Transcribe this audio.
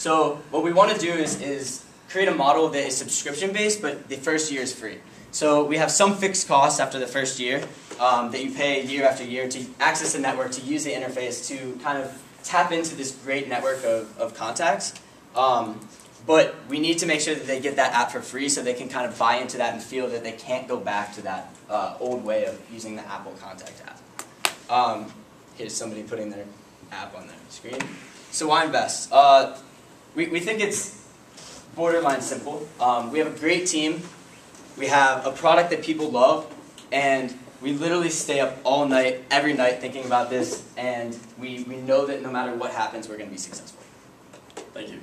So what we want to do is, is create a model that is subscription based, but the first year is free. So we have some fixed costs after the first year um, that you pay year after year to access the network, to use the interface, to kind of tap into this great network of, of contacts. Um, but we need to make sure that they get that app for free so they can kind of buy into that and feel that they can't go back to that uh, old way of using the Apple Contact app. Um, here's somebody putting their app on their screen. So why invest? Uh, we, we think it's borderline simple. Um, we have a great team. We have a product that people love, and we literally stay up all night, every night, thinking about this, and we, we know that no matter what happens, we're going to be successful. Thank you.